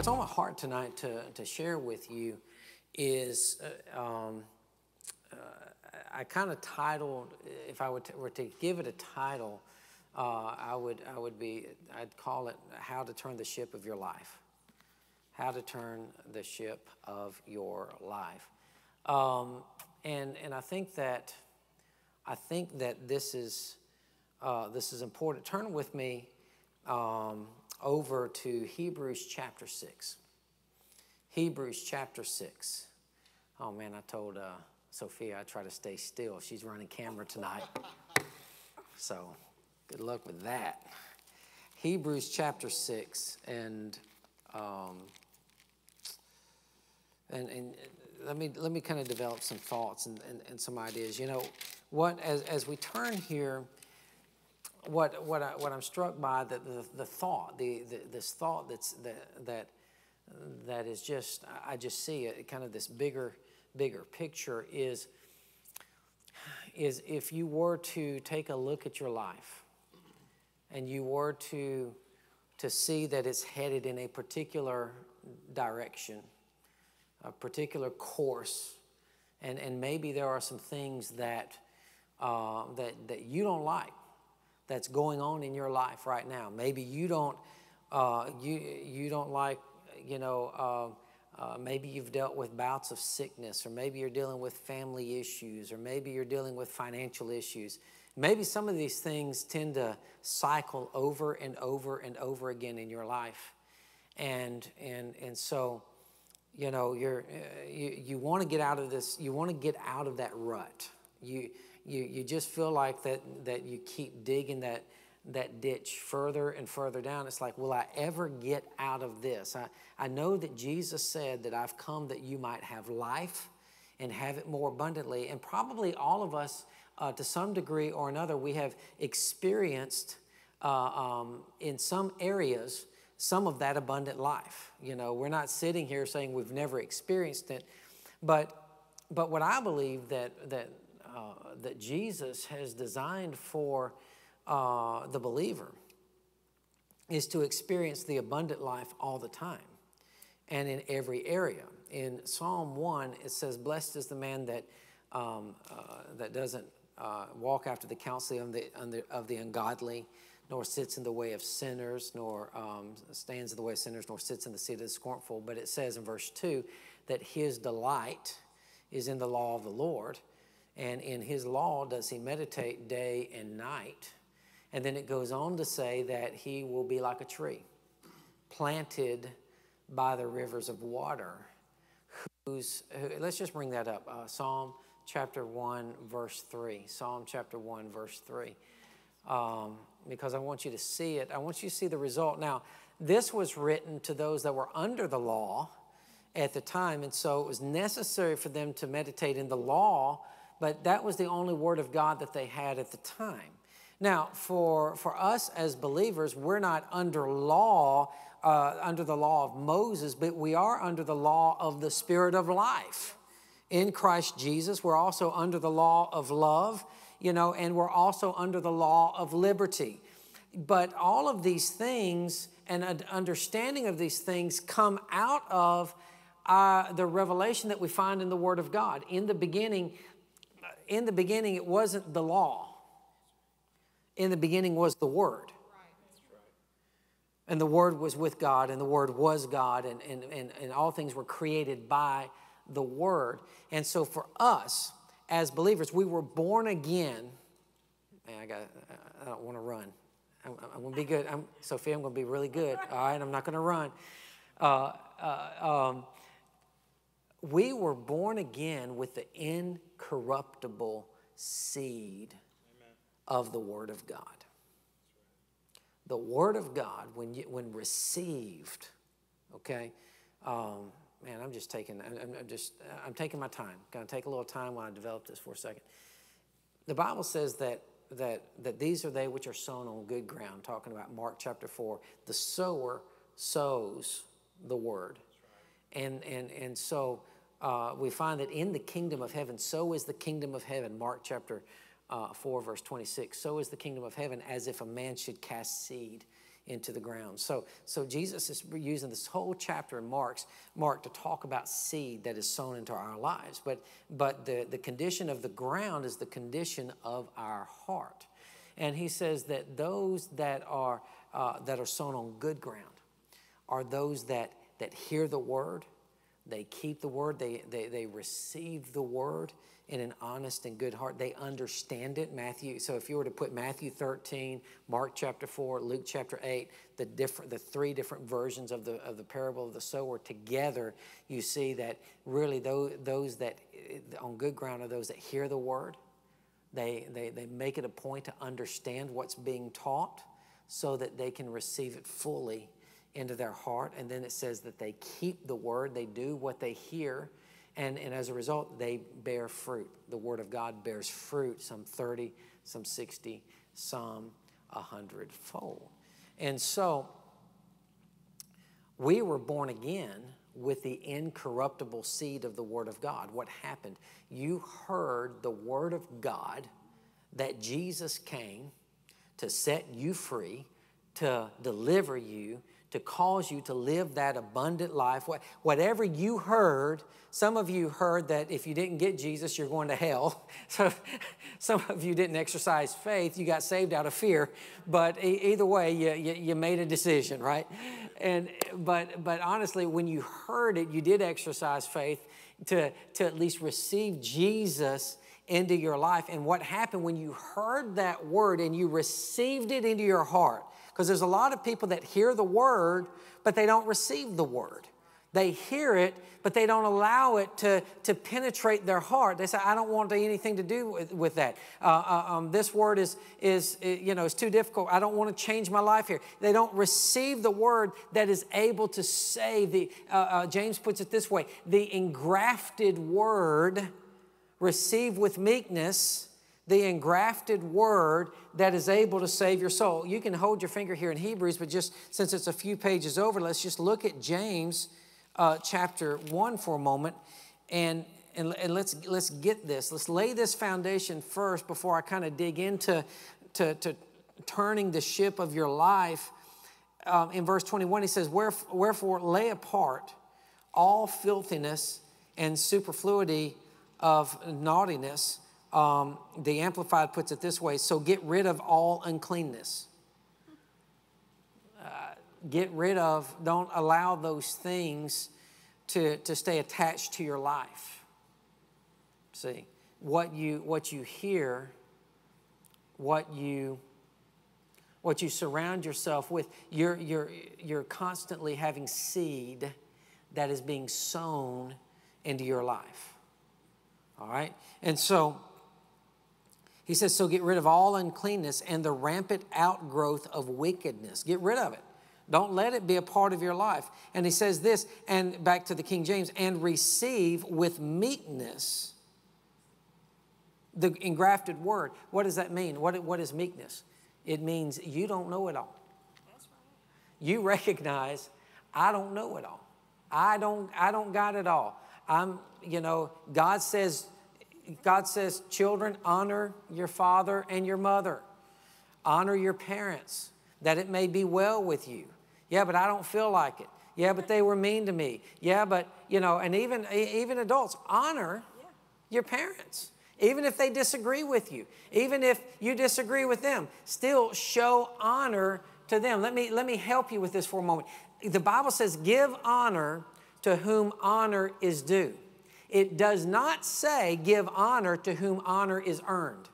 what's on my heart tonight to, to share with you is uh, um, uh, I kind of titled, if I were to, were to give it a title, uh, I would I would be I'd call it how to turn the ship of your life. How to turn the ship of your life, um, and and I think that I think that this is uh, this is important. Turn with me um, over to Hebrews chapter six. Hebrews chapter six. Oh man, I told uh, Sophia I try to stay still. She's running camera tonight, so Good luck with that. Hebrews chapter 6, and, um, and, and let me, let me kind of develop some thoughts and, and, and some ideas. You know, what, as, as we turn here, what, what, I, what I'm struck by, the, the, the thought, the, the, this thought that's, that, that, that is just, I just see it, kind of this bigger, bigger picture is, is if you were to take a look at your life, and you were to, to see that it's headed in a particular direction, a particular course, and, and maybe there are some things that, uh, that, that you don't like that's going on in your life right now. Maybe you don't, uh, you, you don't like, you know, uh, uh, maybe you've dealt with bouts of sickness, or maybe you're dealing with family issues, or maybe you're dealing with financial issues. Maybe some of these things tend to cycle over and over and over again in your life. And, and, and so, you know, you're, uh, you, you want to get out of this, you want to get out of that rut. You, you, you just feel like that, that you keep digging that, that ditch further and further down. It's like, will I ever get out of this? I, I know that Jesus said that I've come that you might have life and have it more abundantly. And probably all of us uh, to some degree or another, we have experienced uh, um, in some areas some of that abundant life. You know, we're not sitting here saying we've never experienced it, but but what I believe that that uh, that Jesus has designed for uh, the believer is to experience the abundant life all the time and in every area. In Psalm 1, it says, Blessed is the man that, um, uh, that doesn't uh, walk after the counsel of the, of the ungodly, nor sits in the way of sinners, nor um, stands in the way of sinners, nor sits in the seat of the scornful. But it says in verse 2 that his delight is in the law of the Lord, and in his law does he meditate day and night. And then it goes on to say that he will be like a tree planted by the rivers of water. Who's, who, let's just bring that up. Uh, Psalm chapter 1, verse 3. Psalm chapter 1, verse 3. Um, because I want you to see it. I want you to see the result. Now, this was written to those that were under the law at the time, and so it was necessary for them to meditate in the law, but that was the only word of God that they had at the time. Now, for, for us as believers, we're not under law, uh, under the law of Moses, but we are under the law of the Spirit of life in Christ Jesus. We're also under the law of love, you know, and we're also under the law of liberty. But all of these things and an understanding of these things come out of uh, the revelation that we find in the Word of God. In the beginning, in the beginning, it wasn't the law. In the beginning was the Word. And the Word was with God, and the Word was God, and, and, and, and all things were created by the Word. And so for us as believers, we were born again. Man, I got. I don't want to run. I'm, I'm going to be good. I'm, Sophia, I'm going to be really good. All right, I'm not going to run. Uh, uh, um, we were born again with the incorruptible seed Amen. of the Word of God. The Word of God, when, you, when received, okay, um, man, I'm just taking, I'm, I'm just, I'm taking my time. To take a little time while I develop this for a second. The Bible says that that that these are they which are sown on good ground. Talking about Mark chapter four, the sower sows the word, and and and so uh, we find that in the kingdom of heaven, so is the kingdom of heaven. Mark chapter uh, four, verse twenty six. So is the kingdom of heaven as if a man should cast seed into the ground. So, so Jesus is using this whole chapter in Mark's Mark to talk about seed that is sown into our lives. But, but the, the condition of the ground is the condition of our heart. And he says that those that are, uh, that are sown on good ground are those that, that hear the word, they keep the word, they, they, they receive the word, in an honest and good heart. They understand it. Matthew, so if you were to put Matthew 13, Mark chapter 4, Luke chapter 8, the different the three different versions of the of the parable of the sower together, you see that really those, those that on good ground are those that hear the word. They, they, they make it a point to understand what's being taught so that they can receive it fully into their heart. And then it says that they keep the word, they do what they hear and, and as a result, they bear fruit. The Word of God bears fruit, some 30, some 60, some 100 fold. And so, we were born again with the incorruptible seed of the Word of God. What happened? You heard the Word of God that Jesus came to set you free, to deliver you, to cause you to live that abundant life. Whatever you heard, some of you heard that if you didn't get Jesus, you're going to hell. So some of you didn't exercise faith. You got saved out of fear. But either way, you, you, you made a decision, right? And, but, but honestly, when you heard it, you did exercise faith to, to at least receive Jesus into your life. And what happened when you heard that word and you received it into your heart? Because there's a lot of people that hear the word, but they don't receive the word. They hear it, but they don't allow it to, to penetrate their heart. They say, I don't want anything to do with, with that. Uh, uh, um, this word is, is, you know, is too difficult. I don't want to change my life here. They don't receive the word that is able to save. The, uh, uh James puts it this way the engrafted word receive with meekness the engrafted word that is able to save your soul. You can hold your finger here in Hebrews, but just since it's a few pages over, let's just look at James uh, chapter 1 for a moment and, and, and, let's, let's get this. Let's lay this foundation first before I kind of dig into to, to turning the ship of your life. Um, in verse 21, he says, Wherefore lay apart all filthiness and superfluity of naughtiness um, the Amplified puts it this way so get rid of all uncleanness. Uh, get rid of, don't allow those things to, to stay attached to your life. See, what you, what you hear, what you, what you surround yourself with, you're, you're, you're constantly having seed that is being sown into your life. All right? And so, he says, So get rid of all uncleanness and the rampant outgrowth of wickedness. Get rid of it. Don't let it be a part of your life. And he says this, and back to the King James, and receive with meekness the engrafted word. What does that mean? What, what is meekness? It means you don't know it all. You recognize, I don't know it all. I don't, I don't got it all. I'm, you know, God says, God says, children, honor your father and your mother. Honor your parents, that it may be well with you. Yeah, but I don't feel like it. Yeah, but they were mean to me. Yeah, but, you know, and even, even adults, honor your parents. Even if they disagree with you, even if you disagree with them, still show honor to them. Let me, let me help you with this for a moment. The Bible says, give honor to whom honor is due. It does not say give honor to whom honor is earned.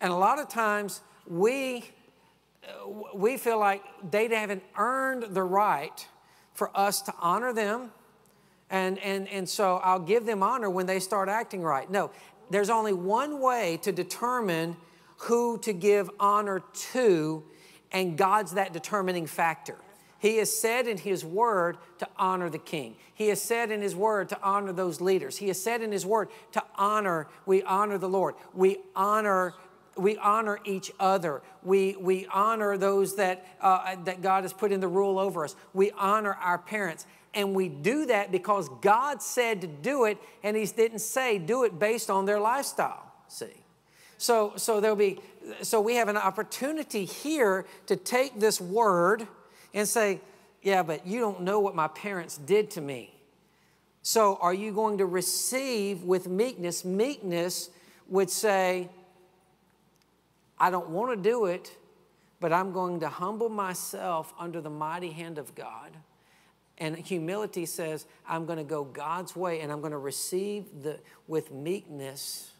And a lot of times we, we feel like they haven't earned the right for us to honor them. And, and, and so I'll give them honor when they start acting right. No, there's only one way to determine who to give honor to, and God's that determining factor. He has said in His Word to honor the King. He has said in His Word to honor those leaders. He has said in His Word to honor, we honor the Lord. We honor we honor each other. We, we honor those that, uh, that God has put in the rule over us. We honor our parents. And we do that because God said to do it, and He didn't say do it based on their lifestyle. See? So, so there'll be so we have an opportunity here to take this word and say, yeah, but you don't know what my parents did to me. So are you going to receive with meekness? Meekness would say, I don't want to do it, but I'm going to humble myself under the mighty hand of God. And humility says, I'm going to go God's way and I'm going to receive the, with meekness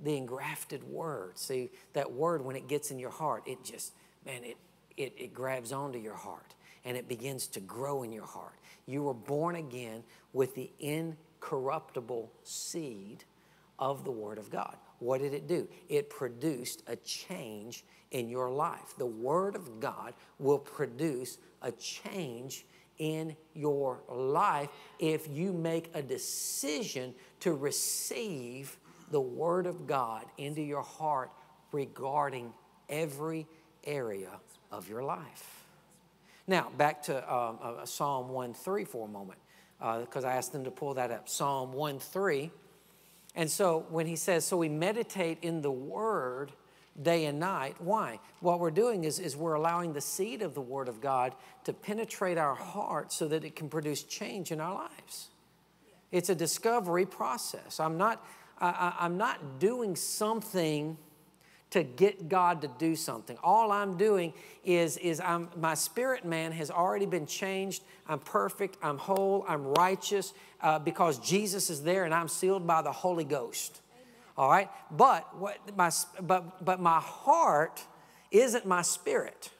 the engrafted word. See, that word, when it gets in your heart, it just, man, it, it, it grabs onto your heart and it begins to grow in your heart. You were born again with the incorruptible seed of the Word of God. What did it do? It produced a change in your life. The Word of God will produce a change in your life if you make a decision to receive the Word of God into your heart regarding every area of your life. Now, back to um, uh, Psalm 1 3 for a moment, because uh, I asked them to pull that up. Psalm 1 3. And so when he says, so we meditate in the Word day and night, why? What we're doing is, is we're allowing the seed of the Word of God to penetrate our heart so that it can produce change in our lives. It's a discovery process. I'm not, I, I'm not doing something to get God to do something. All I'm doing is, is I'm, my spirit man has already been changed. I'm perfect, I'm whole, I'm righteous uh, because Jesus is there and I'm sealed by the Holy Ghost. Amen. All right? But, what, my, but, but my heart isn't my spirit.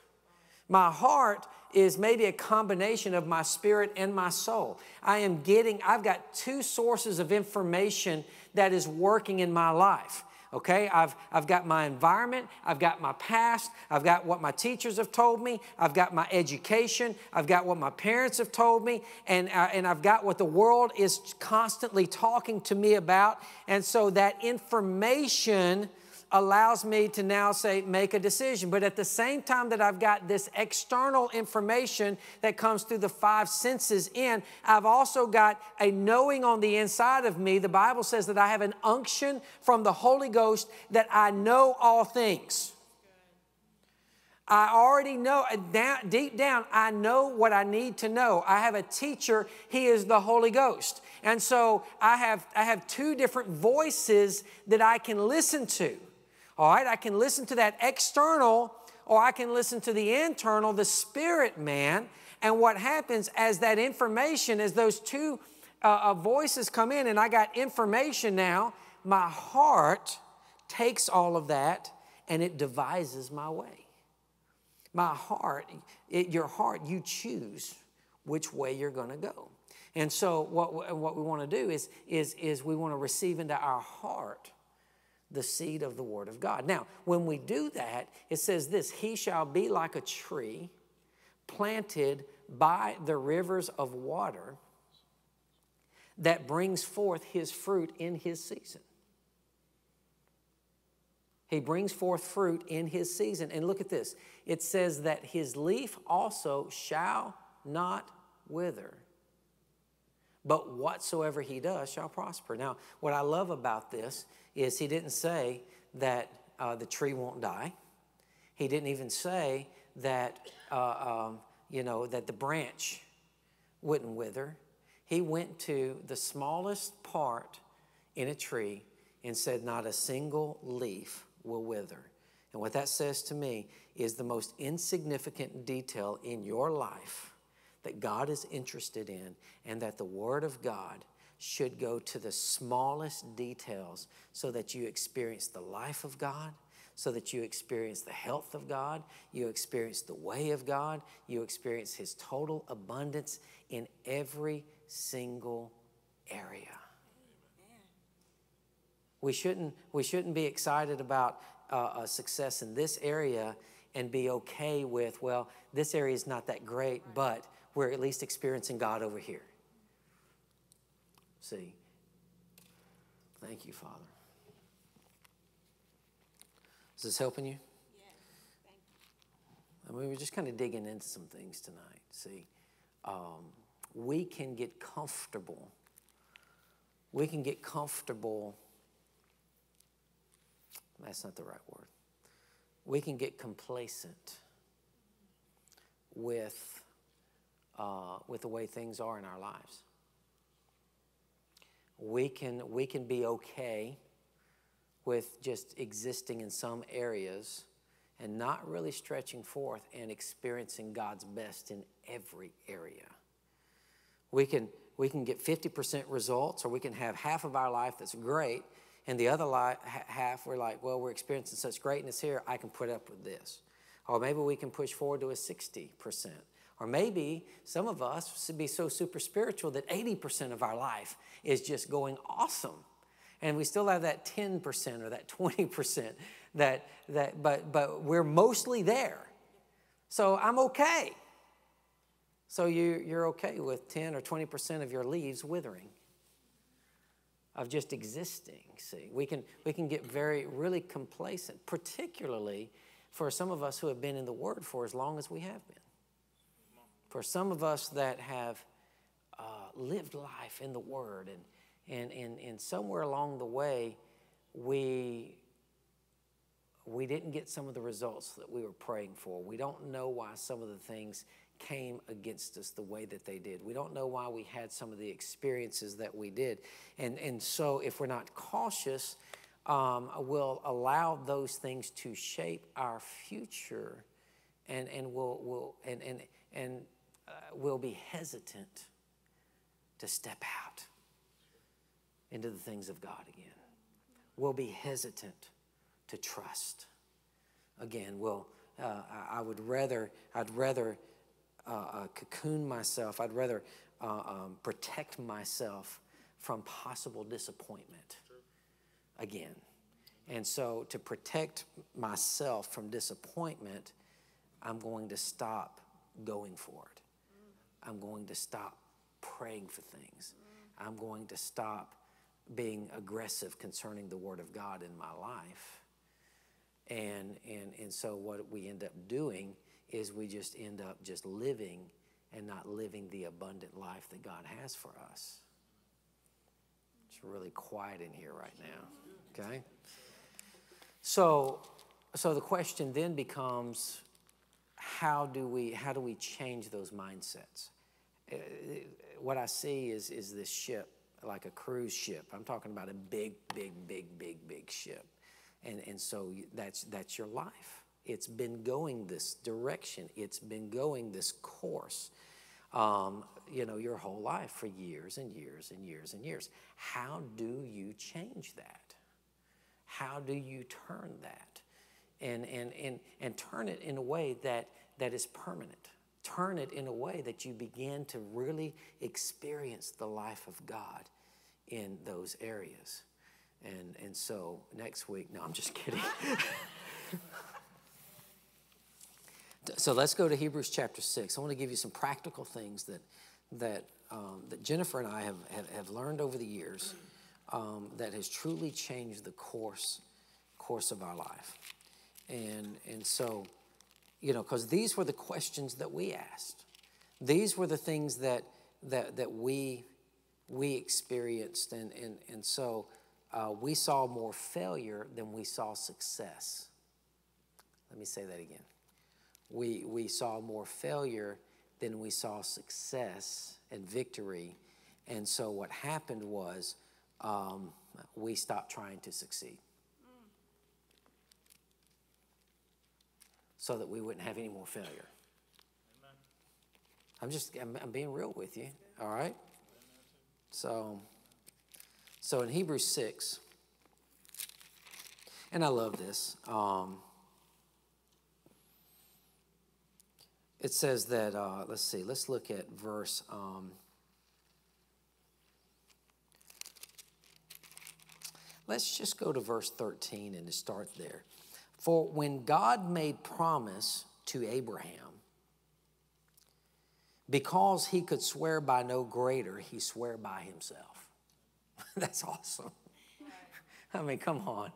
My heart is maybe a combination of my spirit and my soul. I am getting, I've got two sources of information that is working in my life okay? I've, I've got my environment, I've got my past, I've got what my teachers have told me, I've got my education, I've got what my parents have told me, and, uh, and I've got what the world is constantly talking to me about. And so that information allows me to now say, make a decision. But at the same time that I've got this external information that comes through the five senses in, I've also got a knowing on the inside of me. The Bible says that I have an unction from the Holy Ghost that I know all things. I already know, uh, down, deep down, I know what I need to know. I have a teacher, he is the Holy Ghost. And so I have, I have two different voices that I can listen to. All right, I can listen to that external or I can listen to the internal, the spirit man. And what happens as that information, as those two uh, uh, voices come in, and I got information now, my heart takes all of that and it devises my way. My heart, it, your heart, you choose which way you're going to go. And so, what, what we want to do is, is, is we want to receive into our heart the seed of the Word of God. Now, when we do that, it says this He shall be like a tree planted by the rivers of water that brings forth his fruit in his season. He brings forth fruit in his season. And look at this it says that his leaf also shall not wither, but whatsoever he does shall prosper. Now, what I love about this is he didn't say that uh, the tree won't die. He didn't even say that, uh, um, you know, that the branch wouldn't wither. He went to the smallest part in a tree and said, Not a single leaf will wither. And what that says to me is the most insignificant detail in your life that God is interested in, and that the Word of God should go to the smallest details so that you experience the life of God, so that you experience the health of God, you experience the way of God, you experience His total abundance in every single area. We shouldn't, we shouldn't be excited about uh, success in this area and be okay with, well, this area is not that great, but we're at least experiencing God over here. See? Thank you, Father. Is this helping you? Yes, thank you. I mean, we're just kind of digging into some things tonight. See, um, we can get comfortable. We can get comfortable. That's not the right word. we can get complacent with, uh, with the way things are in our lives. We can, we can be okay with just existing in some areas and not really stretching forth and experiencing God's best in every area. We can, we can get 50% results, or we can have half of our life that's great, and the other half we're like, well, we're experiencing such greatness here, I can put up with this. Or maybe we can push forward to a 60%. Or maybe some of us should be so super spiritual that 80% of our life is just going awesome. And we still have that 10% or that 20% that, that but, but we're mostly there. So I'm okay. So you, you're okay with 10 or 20% of your leaves withering, of just existing. See, we can, we can get very, really complacent, particularly for some of us who have been in the Word for as long as we have been. For some of us that have uh, lived life in the Word, and, and, and, and somewhere along the way, we we didn't get some of the results that we were praying for. We don't know why some of the things came against us the way that they did. We don't know why we had some of the experiences that we did. And, and so, if we're not cautious, um, we'll allow those things to shape our future and, and, we'll, we'll, and, and, and uh, we'll be hesitant to step out into the things of God again. We'll be hesitant to trust. Again, Will uh, I would rather, I'd rather uh, uh, cocoon myself. I'd rather uh, um, protect myself from possible disappointment again. And so, to protect myself from disappointment, I'm going to stop going for it. I'm going to stop praying for things. I'm going to stop being aggressive concerning the Word of God in my life. And, and, and so what we end up doing is we just end up just living and not living the abundant life that God has for us. It's really quiet in here right now. Okay? So so the question then becomes how do we how do we change those mindsets? Uh, what I see is is this ship like a cruise ship. I'm talking about a big, big, big, big, big ship. And, and so that's, that's your life. It's been going this direction, it's been going this course, um, you know, your whole life for years and years and years and years. How do you change that? How do you turn that? And, and, and, and turn it in a way that, that is permanent. Turn it in a way that you begin to really experience the life of God in those areas. And, and so next week, no, I'm just kidding. so let's go to Hebrews chapter 6. I want to give you some practical things that, that, um, that Jennifer and I have, have, have learned over the years um, that has truly changed the course, course of our life. And, and so, you know, because these were the questions that we asked. These were the things that, that, that we, we experienced. And, and, and so, uh, we saw more failure than we saw success. Let me say that again. We, we saw more failure than we saw success and victory. And so what happened was um, we stopped trying to succeed. So that we wouldn't have any more failure. Amen. I'm just, I'm, I'm being real with you, all right? So. So in Hebrews 6, and I love this, um, it says that, uh, let's see, let's look at verse. Um, let's just go to verse 13 and to start there. For when God made promise to Abraham, because he could swear by no greater, he swore by himself. That's awesome. I mean, come on.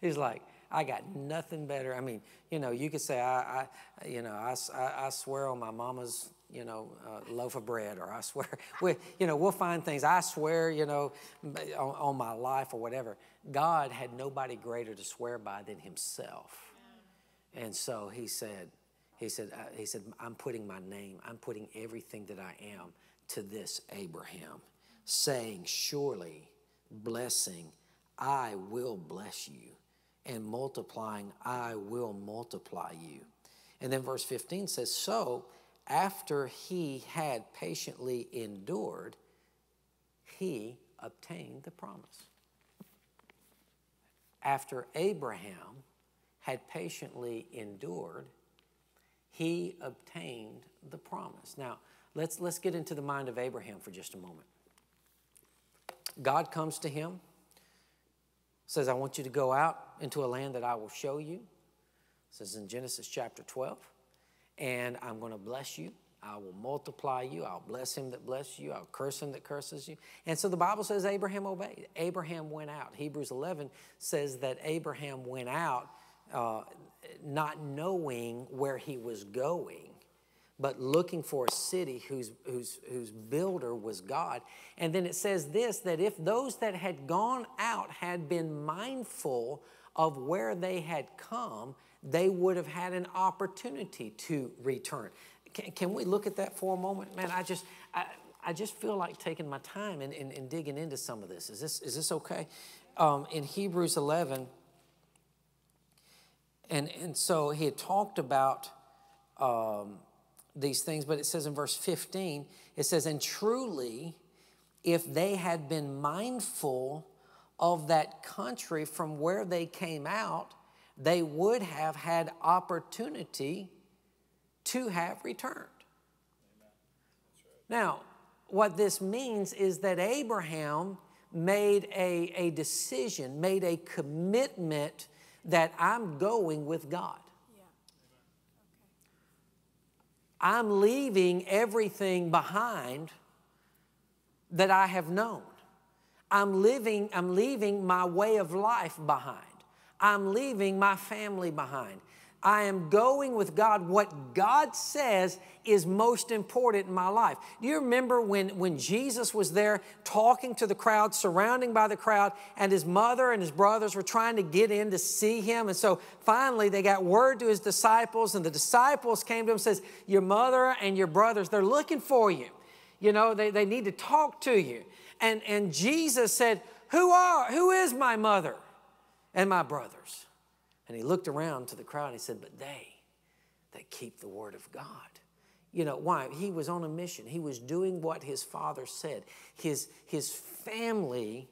He's like, I got nothing better. I mean, you know, you could say, I, I you know, I, I, I swear on my mama's, you know, uh, loaf of bread, or I swear, we, you know, we'll find things. I swear, you know, on, on my life or whatever. God had nobody greater to swear by than Himself. And so he said, he said, uh, he said, I'm putting my name, I'm putting everything that I am to this Abraham, saying, Surely, blessing, I will bless you, and multiplying, I will multiply you. And then verse 15 says, So after he had patiently endured, he obtained the promise. After Abraham had patiently endured, he obtained the promise. Now, let's, let's get into the mind of Abraham for just a moment. God comes to him, says, I want you to go out into a land that I will show you. It says in Genesis chapter 12, and I'm going to bless you. I will multiply you. I'll bless him that blesses you. I'll curse him that curses you. And so the Bible says Abraham obeyed. Abraham went out. Hebrews 11 says that Abraham went out uh, not knowing where he was going, but looking for a city whose, whose, whose builder was God. And then it says this that if those that had gone out had been mindful of where they had come, they would have had an opportunity to return. Can, can we look at that for a moment? Man, I just, I, I just feel like taking my time and, and, and digging into some of this. Is this, is this okay? Um, in Hebrews 11, and, and so he had talked about um, these things, but it says in verse 15, it says, And truly, if they had been mindful of that country from where they came out, they would have had opportunity to have returned. Now, what this means is that Abraham made a, a decision, made a commitment that I'm going with God. I'm leaving everything behind that I have known. I'm living, I'm leaving my way of life behind. I'm leaving my family behind. I am going with God. What God says is most important in my life. Do you remember when, when Jesus was there talking to the crowd, surrounding by the crowd, and his mother and his brothers were trying to get in to see him? And so finally they got word to his disciples, and the disciples came to him and says, Your mother and your brothers, they're looking for you. You know, they, they need to talk to you. And, and Jesus said, Who are, who is my mother and my brothers? And he looked around to the crowd and he said, But they that keep the word of God. You know, why? He was on a mission. He was doing what his father said. His, his family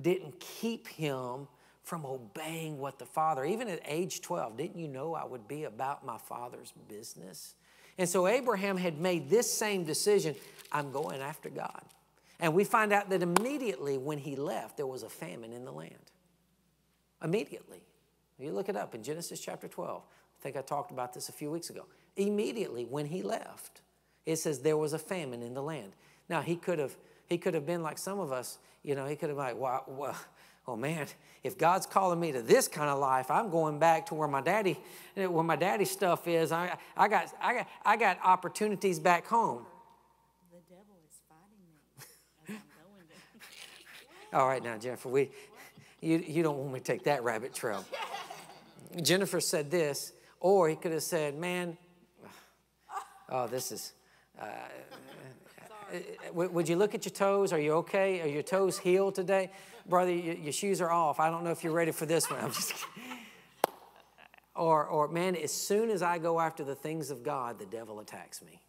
didn't keep him from obeying what the father, even at age 12, didn't you know I would be about my father's business? And so Abraham had made this same decision I'm going after God. And we find out that immediately when he left, there was a famine in the land. Immediately. You look it up in Genesis chapter 12. I think I talked about this a few weeks ago. Immediately when he left, it says there was a famine in the land. Now he could have he could have been like some of us, you know, he could have been like, well, well, oh man, if God's calling me to this kind of life, I'm going back to where my daddy, where my daddy stuff is. I, I got I got I got opportunities back home. The devil is fighting me as I'm going there. All right now, Jennifer, we you, you don't want me to take that rabbit trail. Jennifer said this, or he could have said, Man, oh, this is. Uh, would you look at your toes? Are you okay? Are your toes healed today? Brother, your, your shoes are off. I don't know if you're ready for this one. I'm just Or, or, man, as soon as I go after the things of God, the devil attacks me.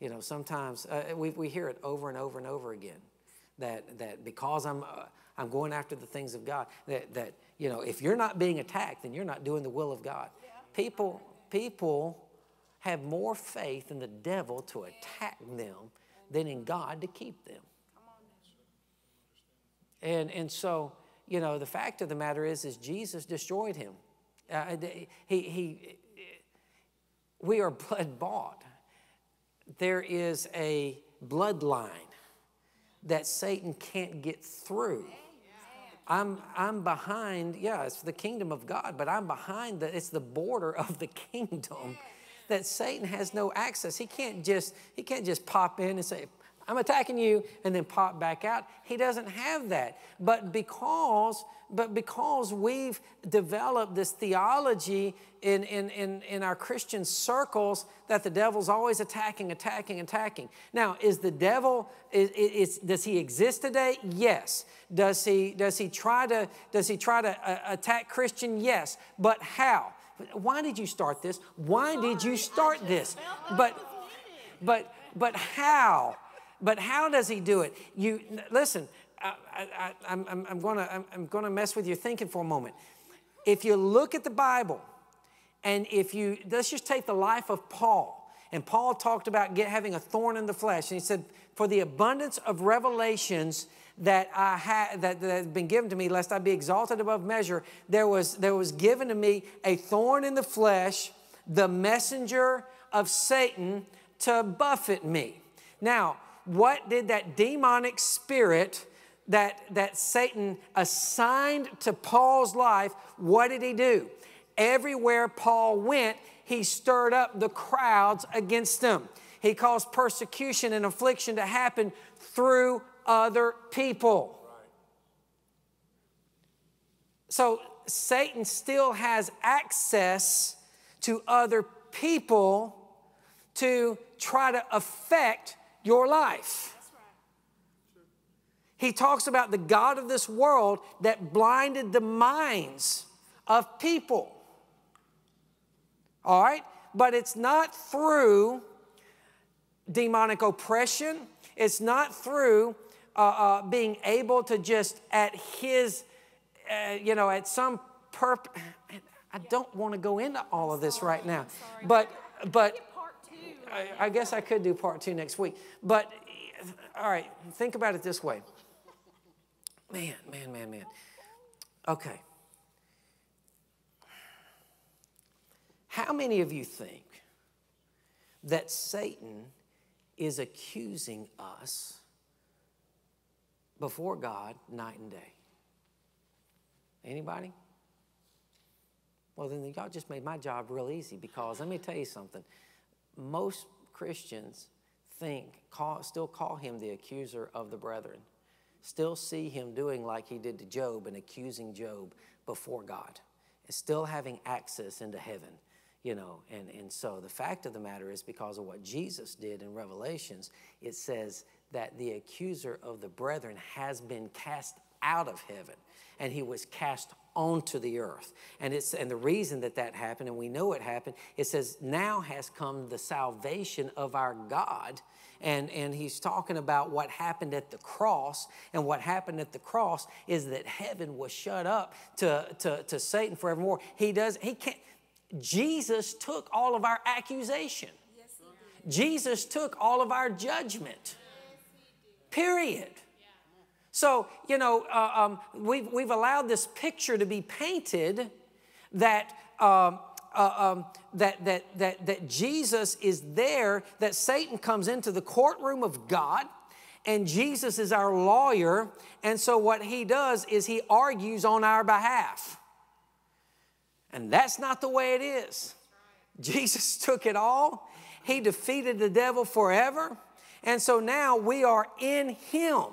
You know, sometimes uh, we, we hear it over and over and over again that, that because I'm, uh, I'm going after the things of God, that, that you know, if you're not being attacked, then you're not doing the will of God. People, people have more faith in the devil to attack them than in God to keep them. And, and so, you know, the fact of the matter is, is Jesus destroyed him. Uh, he, he, we are blood bought. There is a bloodline that Satan can't get through. I'm, I'm behind, yeah, it's the kingdom of God, but I'm behind the, it's the border of the kingdom that Satan has no access. He can't just, he can't just pop in and say, I'm attacking you, and then pop back out. He doesn't have that. But because, but because we've developed this theology in, in, in, in our Christian circles that the devil's always attacking, attacking, attacking. Now, is the devil, is, is, does he exist today? Yes. Does he, does he try to, does he try to uh, attack Christian? Yes. But how? Why did you start this? Why did you start this? But, but, but how? But how does he do it? You listen. I, am I'm, I'm going to I'm, I'm going to mess with your thinking for a moment. If you look at the Bible, and if you let's just take the life of Paul, and Paul talked about get, having a thorn in the flesh, and he said, "For the abundance of revelations." that I had that, that has been given to me, lest I be exalted above measure, there was there was given to me a thorn in the flesh, the messenger of Satan to buffet me. Now, what did that demonic spirit that, that Satan assigned to Paul's life, what did he do? Everywhere Paul went, he stirred up the crowds against him. He caused persecution and affliction to happen through other people. So Satan still has access to other people to try to affect your life. He talks about the God of this world that blinded the minds of people. All right? But it's not through demonic oppression, it's not through uh, uh, being able to just at his, uh, you know, at some purpose. I don't want to go into all of this right now, but but I, I guess I could do part two next week. But all right, think about it this way. Man, man, man, man. Okay. How many of you think that Satan is accusing us before God night and day? Anybody? Well, then y'all just made my job real easy because let me tell you something most Christians think, call, still call him the accuser of the brethren, still see him doing like he did to Job and accusing Job before God, and still having access into heaven. You know, and, and so the fact of the matter is because of what Jesus did in Revelations, it says that the accuser of the brethren has been cast out of heaven and he was cast onto the earth. And, it's, and the reason that that happened, and we know it happened, it says, now has come the salvation of our God. And, and he's talking about what happened at the cross. And what happened at the cross is that heaven was shut up to, to, to Satan forevermore. He does, he can't, Jesus took all of our accusation. Yes, Jesus took all of our judgment. Yes, Period. So, you know, uh, um, we've, we've allowed this picture to be painted that, um, uh, um, that, that, that, that Jesus is there, that Satan comes into the courtroom of God, and Jesus is our lawyer. And so, what he does is he argues on our behalf. And that's not the way it is. Jesus took it all, he defeated the devil forever. And so now we are in him.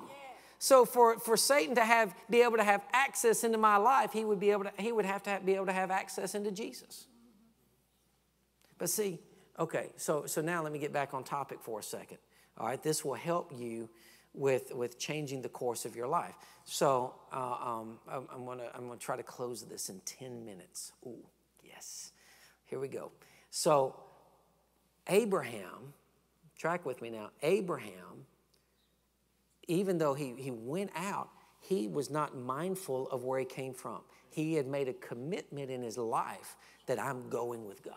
So for, for Satan to have be able to have access into my life, he would be able to he would have to have, be able to have access into Jesus. But see, okay, so so now let me get back on topic for a second. All right, this will help you with with changing the course of your life. So uh, um, I'm, I'm, gonna I'm gonna try to close this in ten minutes. Ooh, yes, here we go. So Abraham, track with me now. Abraham even though he, he went out, he was not mindful of where he came from. He had made a commitment in his life that I'm going with God.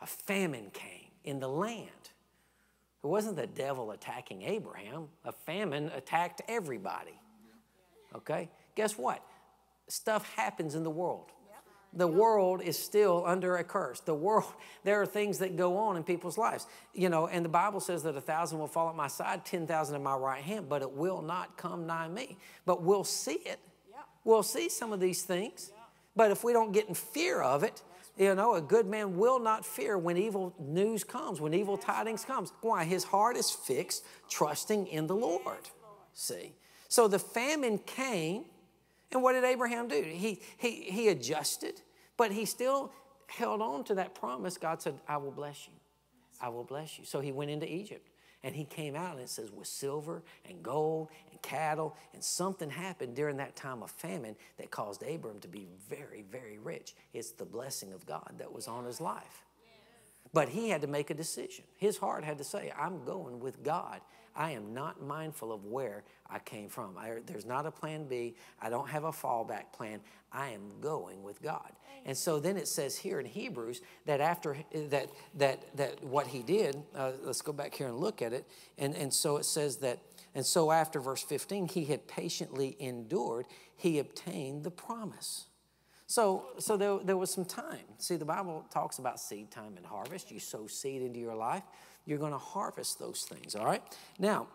A famine came in the land. It wasn't the devil attacking Abraham, a famine attacked everybody. Okay? Guess what? Stuff happens in the world the world is still under a curse. The world, there are things that go on in people's lives. You know, and the Bible says that a thousand will fall at my side, 10,000 at my right hand, but it will not come nigh me. But we'll see it. We'll see some of these things. But if we don't get in fear of it, You know, a good man will not fear when evil news comes, when evil tidings comes. Why? His heart is fixed, trusting in the Lord. See? So the famine came, and what did Abraham do? He, he, he adjusted, but he still held on to that promise. God said, I will bless you. I will bless you. So he went into Egypt. And he came out and it says, with silver and gold and cattle. And something happened during that time of famine that caused Abram to be very, very rich. It's the blessing of God that was on his life. But he had to make a decision. His heart had to say, I'm going with God. I am not mindful of where I came from. I, there's not a plan B. I don't have a fallback plan. I am going with God. And so then it says here in Hebrews that after that that that what he did, uh, let's go back here and look at it. And and so it says that and so after verse 15, he had patiently endured, he obtained the promise. So, so there, there was some time. See, the Bible talks about seed time and harvest. You sow seed into your life, you're going to harvest those things, all right? Now,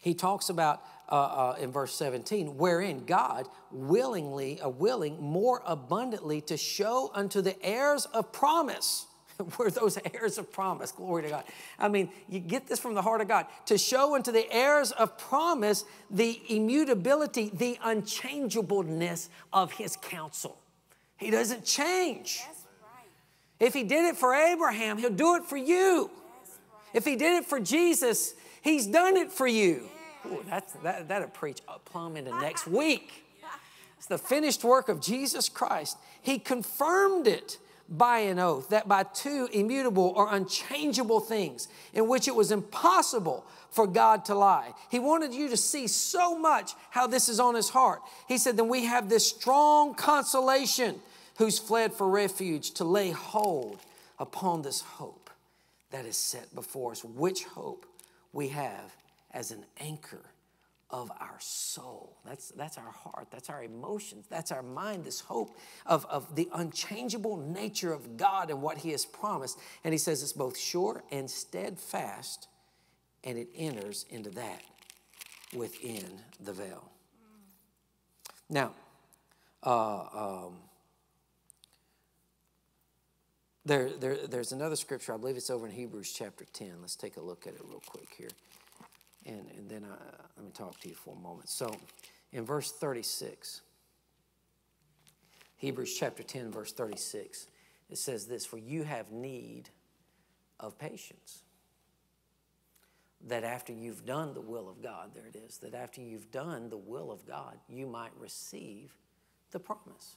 he talks about uh, uh, in verse 17, wherein God willingly, uh, willing more abundantly to show unto the heirs of promise. We're those heirs of promise. Glory to God. I mean, you get this from the heart of God. To show unto the heirs of promise the immutability, the unchangeableness of his counsel. He doesn't change. Right. If he did it for Abraham, he'll do it for you. If he did it for Jesus, he's done it for you. Ooh, that's, that, that'll preach plumb into next week. It's the finished work of Jesus Christ. He confirmed it by an oath that by two immutable or unchangeable things in which it was impossible for God to lie. He wanted you to see so much how this is on his heart. He said, Then we have this strong consolation who's fled for refuge to lay hold upon this hope that is set before us, which hope we have as an anchor of our soul. That's, that's our heart, that's our emotions, that's our mind, this hope of, of the unchangeable nature of God and what He has promised. And He says it's both sure and steadfast, and it enters into that within the veil. Now, uh, um, there, there, there's another scripture, I believe it's over in Hebrews chapter 10. Let's take a look at it real quick here and, and then I, let me talk to you for a moment. So, in verse 36, Hebrews chapter 10, verse 36, it says this For you have need of patience. That after you've done the will of God, there it is, that after you've done the will of God, you might receive the promise.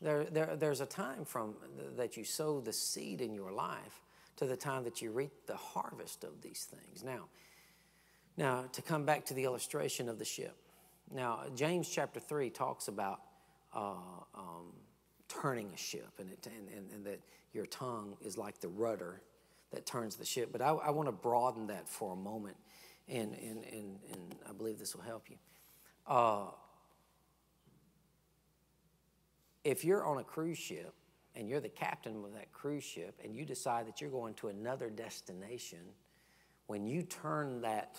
There, there, there's a time from that you sow the seed in your life to the time that you reap the harvest of these things. Now, now to come back to the illustration of the ship. Now, James chapter 3 talks about uh, um, turning a ship and, it, and, and, and, that your tongue is like the rudder that turns the ship. But I, I want to broaden that for a moment, and, and, and, and I believe this will help you. Uh, if you're on a cruise ship and you're the captain of that cruise ship and you decide that you're going to another destination, when you turn that,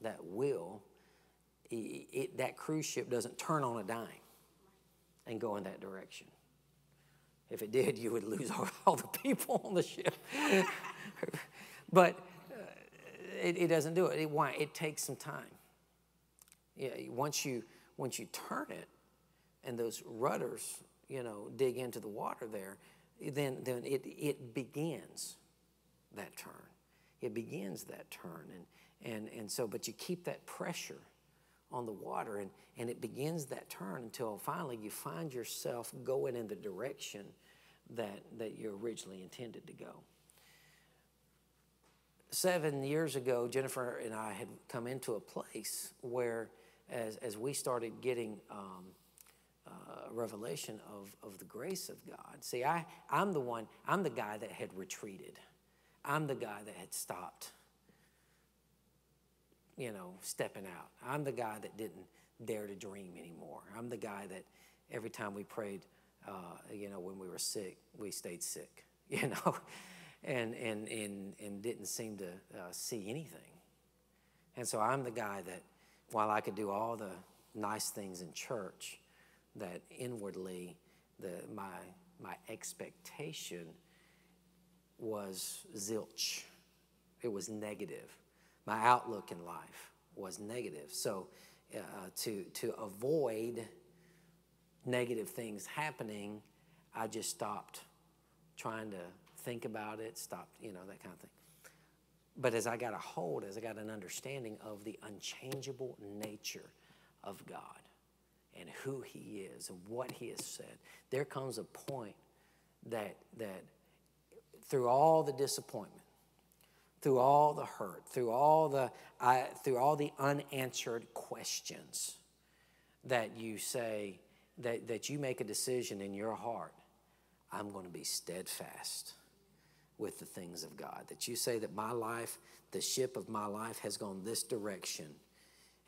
that wheel, it, it, that cruise ship doesn't turn on a dime and go in that direction. If it did, you would lose all, all the people on the ship. but uh, it, it, doesn't do it. it. Why? It takes some time. Yeah, once you once you turn it, and those rudders you know, dig into the water there, then, then it, it begins that turn. It begins that turn. And, and, and so, but you keep that pressure on the water and, and it begins that turn until finally you find yourself going in the direction that, that you originally intended to go. Seven years ago, Jennifer and I had come into a place where, as, as we started getting um, uh, revelation of, of the grace of God. See, I, I'm the one, I'm the guy that had retreated. I'm the guy that had stopped, you know, stepping out. I'm the guy that didn't dare to dream anymore. I'm the guy that every time we prayed, uh, you know, when we were sick, we stayed sick, you know, and, and, and, and didn't seem to uh, see anything. And so I'm the guy that, while I could do all the nice things in church, that inwardly the, my, my expectation was zilch. It was negative. My outlook in life was negative. So uh, to, to avoid negative things happening, I just stopped trying to think about it, stopped, you know, that kind of thing. But as I got a hold, as I got an understanding of the unchangeable nature of God and who He is and what He has said, there comes a point that, that through all the disappointment, through all the hurt, through all the, through all the unanswered questions, that you say, that, that you make a decision in your heart, I'm going to be steadfast with the things of God. That you say that my life, the ship of my life has gone this direction.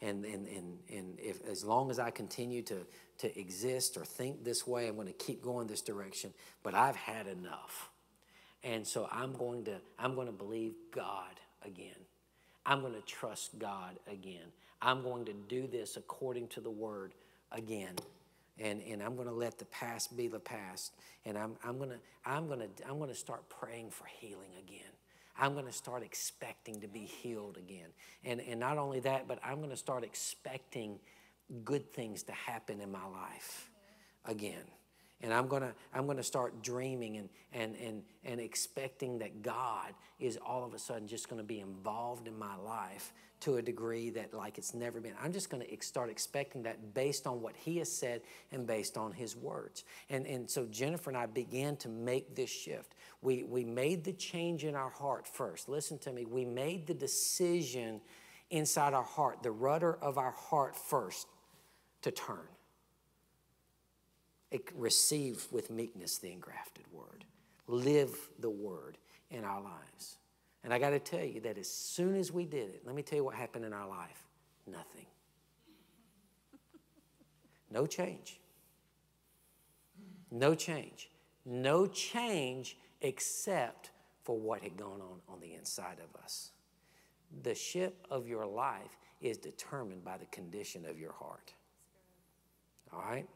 And, and, and, and if, as long as I continue to, to exist or think this way, I'm going to keep going this direction. But I've had enough. And so I'm going to, I'm going to believe God again. I'm going to trust God again. I'm going to do this according to the word again. And, and I'm going to let the past be the past. And I'm, I'm going to, I'm going to, I'm going to start praying for healing again. I'm going to start expecting to be healed again. And, and not only that, but I'm going to start expecting good things to happen in my life again and I'm gonna I'm gonna start dreaming and and and and expecting that God is all of a sudden just gonna be involved in my life to a degree that like it's never been. I'm just gonna start expecting that based on what He has said and based on His words. And and so Jennifer and I began to make this shift. We we made the change in our heart first. Listen to me. We made the decision inside our heart, the rudder of our heart first, to turn receive with meekness the engrafted word, live the word in our lives. And I got to tell you that as soon as we did it, let me tell you what happened in our life nothing. No change. No change. No change except for what had gone on on the inside of us. The ship of your life is determined by the condition of your heart. All right?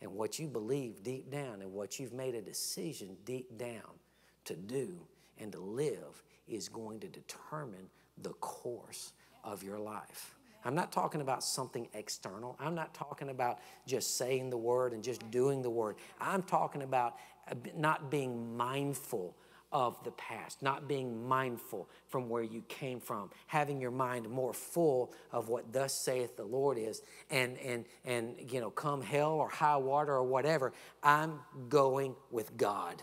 and what you believe deep down and what you've made a decision deep down to do and to live is going to determine the course of your life. I'm not talking about something external. I'm not talking about just saying the word and just doing the word. I'm talking about uh, not being mindful of the past, not being mindful from where you came from, having your mind more full of what thus saith the Lord is, and and and you know, come hell or high water or whatever, I'm going with God.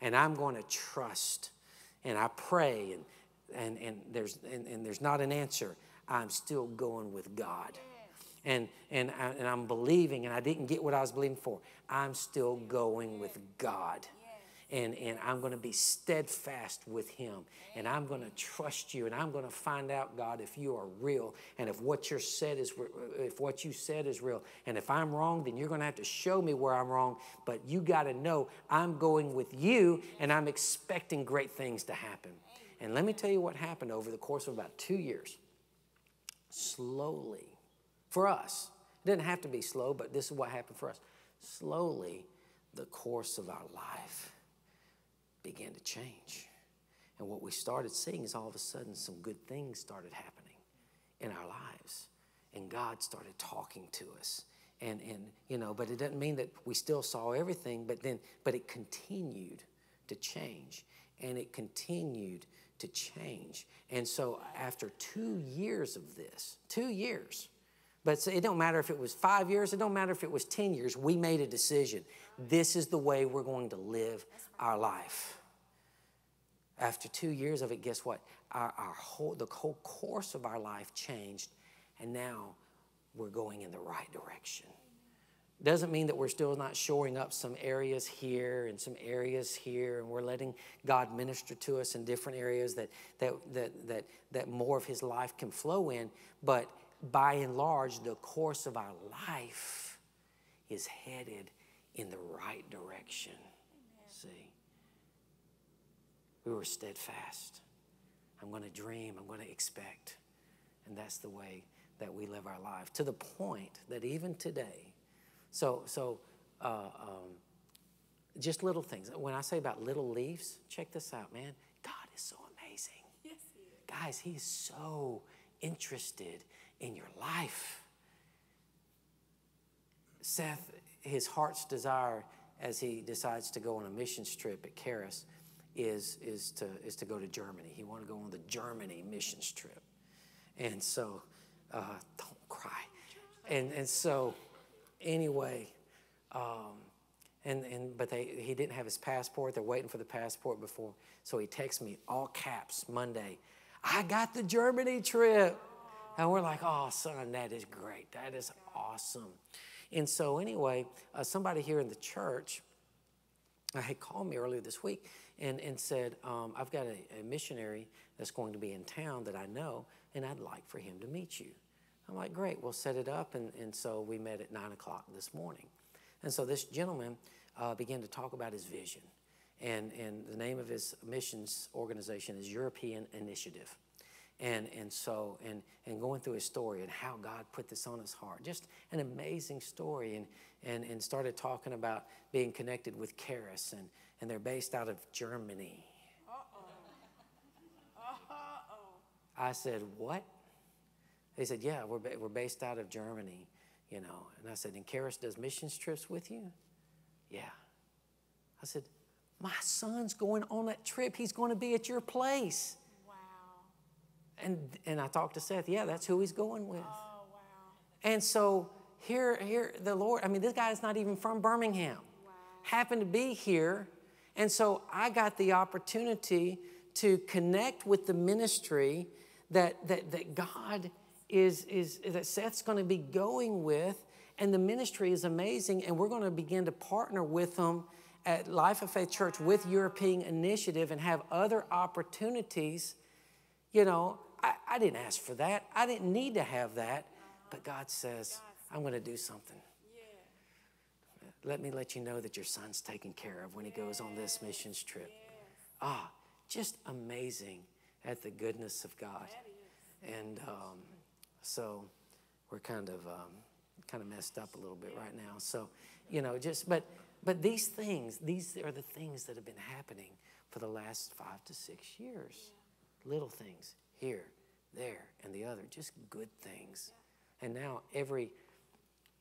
And I'm going to trust. And I pray and and and there's and, and there's not an answer. I'm still going with God. And, and, I, and I'm believing, and I didn't get what I was believing for. I'm still going with God and, and I'm going to be steadfast with Him. And I'm going to trust you. And I'm going to find out, God, if you are real and if what you said is if what you said is real. And if I'm wrong, then you're going to have to show me where I'm wrong. But you got to know I'm going with you, and I'm expecting great things to happen. And let me tell you what happened over the course of about two years. Slowly, for us, it didn't have to be slow, but this is what happened for us. Slowly, the course of our life began to change. And what we started seeing is all of a sudden some good things started happening in our lives. And God started talking to us. And, and you know, but it doesn't mean that we still saw everything, but then, but it continued to change. And it continued to change. And so after two years of this, two years, but it don't matter if it was five years, it don't matter if it was 10 years, we made a decision. This is the way we're going to live our life. After two years of it, guess what? Our, our whole, the whole course of our life changed, and now we're going in the right direction. Doesn't mean that we're still not shoring up some areas here and some areas here, and we're letting God minister to us in different areas that, that, that, that, that more of His life can flow in. But by and large, the course of our life is headed in the right direction. See? We were steadfast. I'm going to dream, I'm going to expect. And that's the way that we live our life to the point that even today, so, so uh, um, just little things. When I say about little leaves, check this out, man. God is so amazing. Yes, he is. Guys, He's so interested in your life. Seth, his heart's desire as he decides to go on a missions trip at Karis is, is, to, is to go to Germany. He wanted to go on the Germany missions trip. And so, uh, don't cry. And, and so, anyway, um, and, and but they he didn't have his passport. They're waiting for the passport before. So he texts me all caps Monday. I got the Germany trip. And we're like, oh, son, that is great. That is awesome. And so, anyway, uh, somebody here in the church uh, had called me earlier this week and, and said, um, I've got a, a missionary that's going to be in town that I know, and I'd like for him to meet you. I'm like, great, we'll set it up. And, and so we met at 9 o'clock this morning. And so this gentleman uh, began to talk about his vision. And, and the name of his missions organization is European Initiative. And, and so, and, and going through his story and how God put this on his heart. Just an amazing story. And, and, and started talking about being connected with Karis. And, and they're based out of Germany. I said, What? They said, Yeah, we're, ba- we're based out of Germany, you know. And I said, And Karis does missions trips with you? Yeah. I said, My son's going on that trip. He's going to be at your place. Wow. And, and I talked to Seth, Yeah, that's who he's going with. Oh, wow. And so here, here, the Lord, I mean, this guy is not even from Birmingham. Wow. Happened to be here. And so I got the opportunity to connect with the ministry that, that, that God is, is, that Seth's going to be going with. And the ministry is amazing. And we're going to begin to partner with them at Life of Faith Church with European Initiative and have other opportunities. You know, I, I didn't ask for that. I didn't need to have that. But God says, I'm going to do something. Let me let you know that your son's taken care of when he goes on this missions trip. Ah, just amazing at the goodness of God. And um, so we're kind of um, kind of messed up a little bit right now. So, you know, just but but these things, these are the things that have been happening for the last five to six years. Little things here, there, and the other, just good things. And now every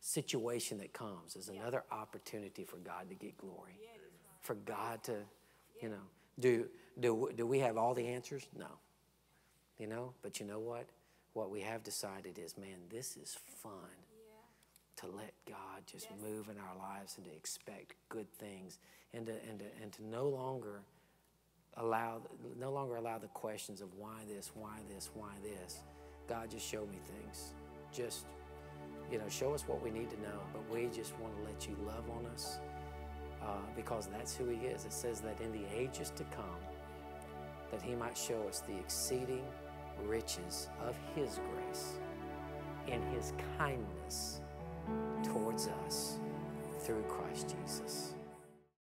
situation that comes is another opportunity for God to get glory. For God to, you know, do, do, do we have all the answers? No. You know, but you know what? What we have decided is, man, this is fun to let God just move in our lives and to expect good things and to, and to, and to no longer allow no longer allow the questions of why this, why this, why this. God just show me things. Just you know, show us what we need to know, but we just want to let you love on us uh, because that's who He is. It says that in the ages to come, that He might show us the exceeding riches of His grace in His kindness towards us through Christ Jesus.